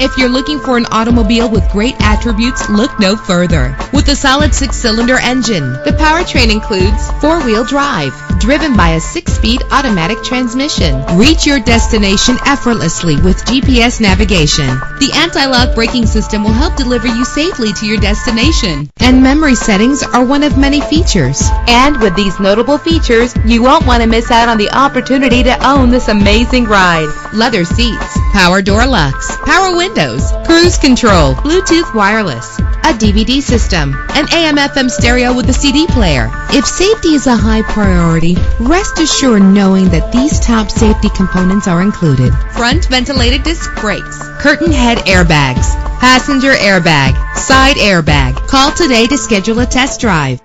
If you're looking for an automobile with great attributes, look no further. With a solid six-cylinder engine, the powertrain includes four-wheel drive, driven by a six-speed automatic transmission. Reach your destination effortlessly with GPS navigation. The anti-lock braking system will help deliver you safely to your destination. And memory settings are one of many features. And with these notable features, you won't want to miss out on the opportunity to own this amazing ride. Leather seats, power door locks, power windows, cruise control, Bluetooth wireless, a DVD system, an AM FM stereo with a CD player. If safety is a high priority, rest assured knowing that these top safety components are included. Front ventilated disc brakes, curtain head airbags, passenger airbag, side airbag. Call today to schedule a test drive.